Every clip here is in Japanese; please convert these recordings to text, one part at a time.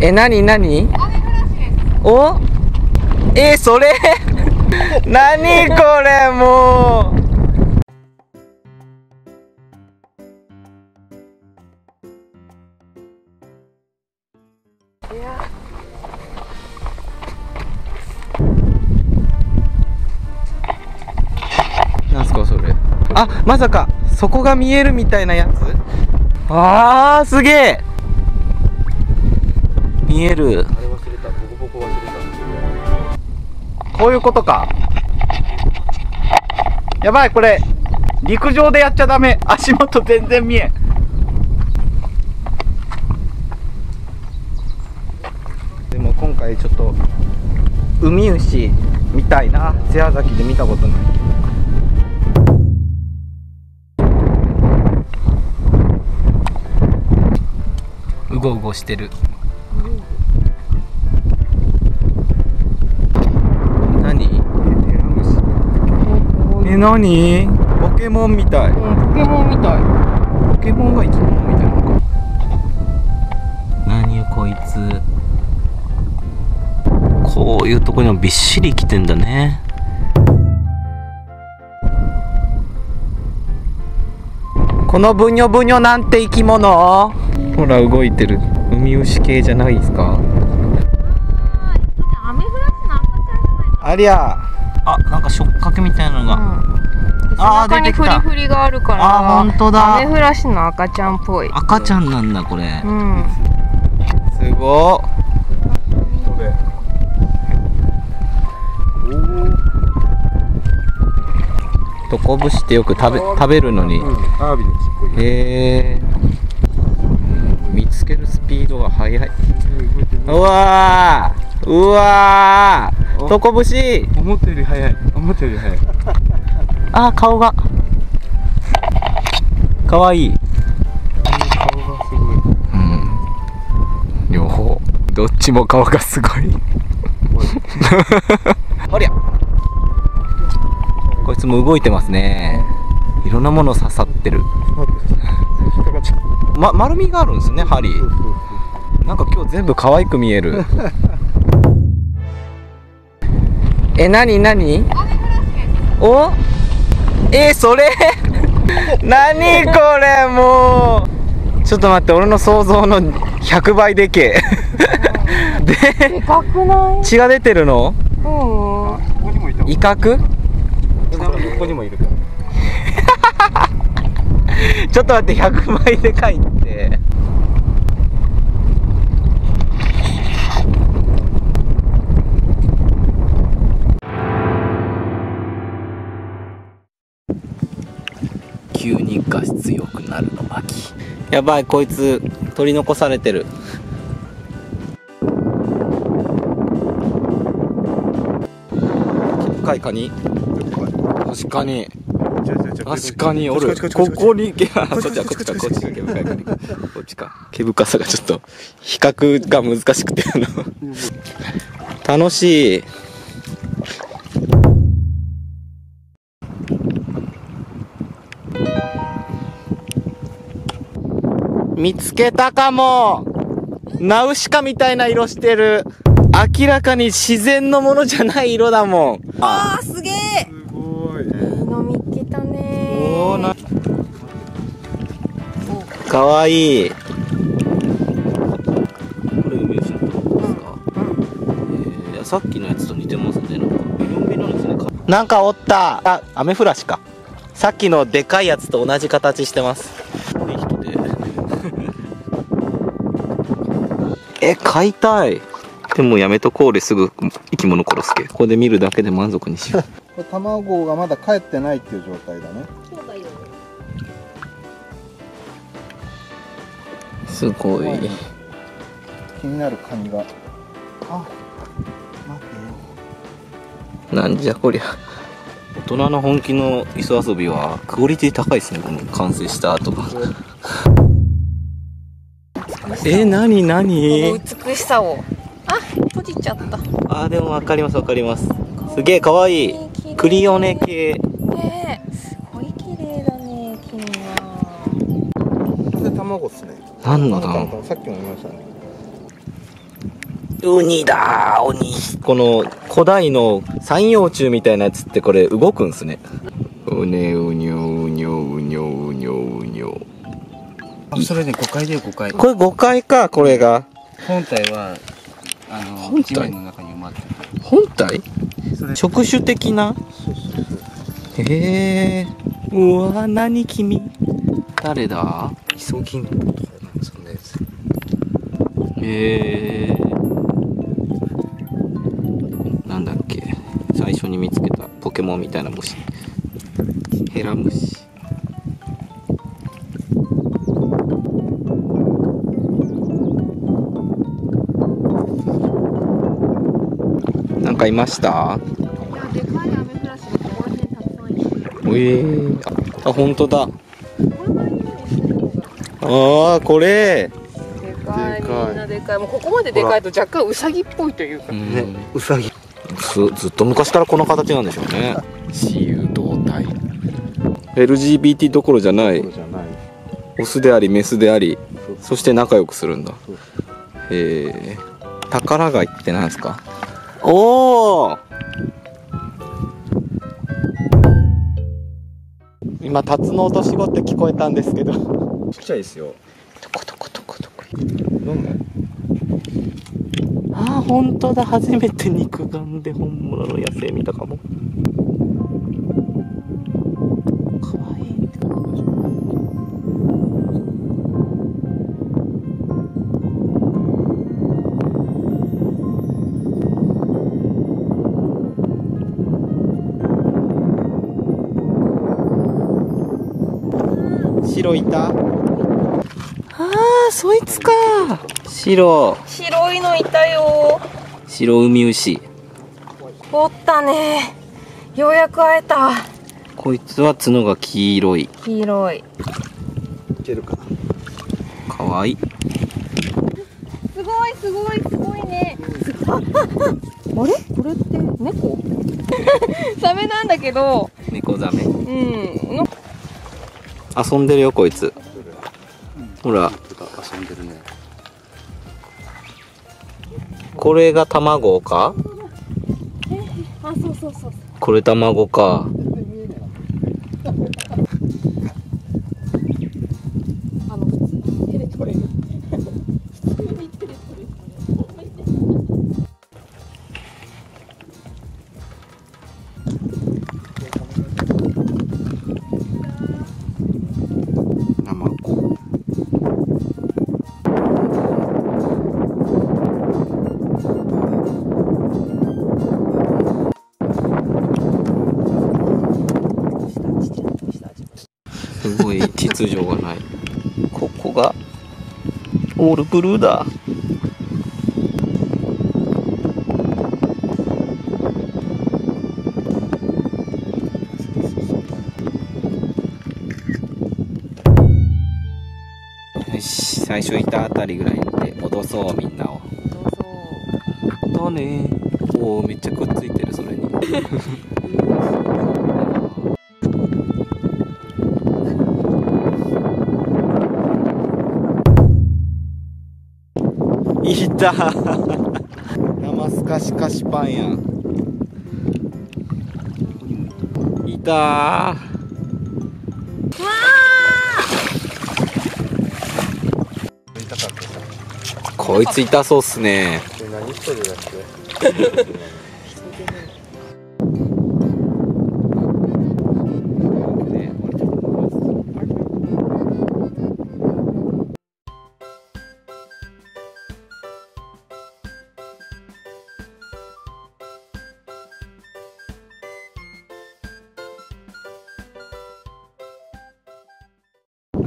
えなになにお？えそれ？何これもう。なんすかそれ？あまさかそこが見えるみたいなやつ？あーすげえ。見える。あれ忘れたボコボコ忘れたこういうことか。やばいこれ。陸上でやっちゃダメ。足元全然見えん。でも今回ちょっと海牛みたいな。津屋崎で見たことない。うごうごしてるえ何？ポケモンみたい。ポケモンみたい。ポケモンが生き物みたいなのか。何よこいつ。こういうとこにもびっしり生きてんだね。このブニョブニョなんて生き物？ほら動いてる。海牛系じゃないですか。アメフラシの赤ちゃんじゃないありゃあなんか触覚みたいなのが、うん。あー背中にフリフリがあるからあーほんとだ。アメフラシの赤ちゃんっぽい。赤ちゃんなんだこれ。うん。すごっ。人でとこぶしってよく食べ食べるのに。うん。アワビのちっこいへえ見つけるスピードが速い。うわー。うわー。おとこぶし思ったより早い。思ったより早い。あー顔が。かわい。い顔がすごい。うん。両方。どっちも顔がすごい。ありゃこいつも動いてますね。いろんなもの刺さってる。ま丸みがあるんですね針。なんか今日全部可愛く見える えなになにお？えそれ？何これもう。ちょっと待って俺の想像の100倍でけえ。ででかくない？血が出てるの？うん。威嚇？ここにもいる。か らちょっと待って100倍でかいってに画質良くなるの巻やばいこいつ取り残されてる。深いカニ？確かに。確かにおる。ここにけあそっちはこっち。かこっちか毛深いカニこっちか。毛深さがちょっと比較が難しくてあの。楽しい見つけたかも。ナウシカみたいな色してる。明らかに自然のものじゃない色だもん。あーすげえ。すごい。いいの見つけたね。おー。なかわいい。これ梅牛のとこですか、えーいやさっきのやつと似てますね。なんかビロンビロンですね。なんかおったあアメフラシか。さっきのでかいやつと同じ形してますえ飼いたい。でもやめとこう俺すぐ生き物殺すけ。ここで見るだけで満足にしよう卵がまだ帰ってないっていう状態だね。すごい。気になるカニが。あ待ってよ。なんじゃこりゃ。大人の本気の磯遊びはクオリティ高いですねこの完成した後がえなになこにの美しさを。あ閉じちゃった。あでも分かります分かります。すげえかわいい。クリオネ系。ねえ。すごい綺麗だね金がこれ卵っすね。何の卵？さっきも言いましたね。ウニだー、鬼。この古代の三葉虫みたいなやつってこれ動くんすね。うねうにょうにょうにょう。あそれね5階だよ5階これ5階か、これが。本体はあの本体？地面の中に埋まって本体？るそれ。触手的な？へえ。うわ何君？誰だ？イソギンポとかなんかそんなやつへえ。なんだっけ？最初に見つけたポケモンみたいな虫。ヘラムシいましたでかいアメフラシがここら辺たくさんいるええあ、本当だ。ああ、これ。でかいでかいみんなでかいもうここまででかいと若干ウサギっぽいというかね、うさぎずずっと昔からこの形なんでしょうね。雌雄同体。LGBT どころじゃない。じゃないオスでありメスであり、そして仲良くするんだ。へえ。宝貝ってなんですか？おお。今、タツノオトシゴって聞こえたんですけど。ちっちゃいですよトコトコトコトコ。どんなああ本当だ初めて肉眼で本物の野生見たかも白いたああそいつか。白。白いのいたよ。白海牛おったね。ようやく会えた。こいつは角が黄色い。黄色い。いけるか。なかわいい。すごいすごいすごいね。ああああれ？これって猫？サメなんだけど。猫ザメ。うん。の遊んでるよこいつ。ほら。遊んでるね。これが卵か？あそうそうそう。これ卵かごい秩序がない。ここがオールブルーだ。よし最初いたあたりぐらいで戻そうみんなを。どう。ぞだね。おおめっちゃくっついてるそれに いた。生スカシカシパンやん。いた。痛かったさこいつ痛そうっすね。何一人だっけ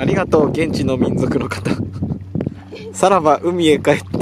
ありがとう現地の民族の方。さらば海へ帰って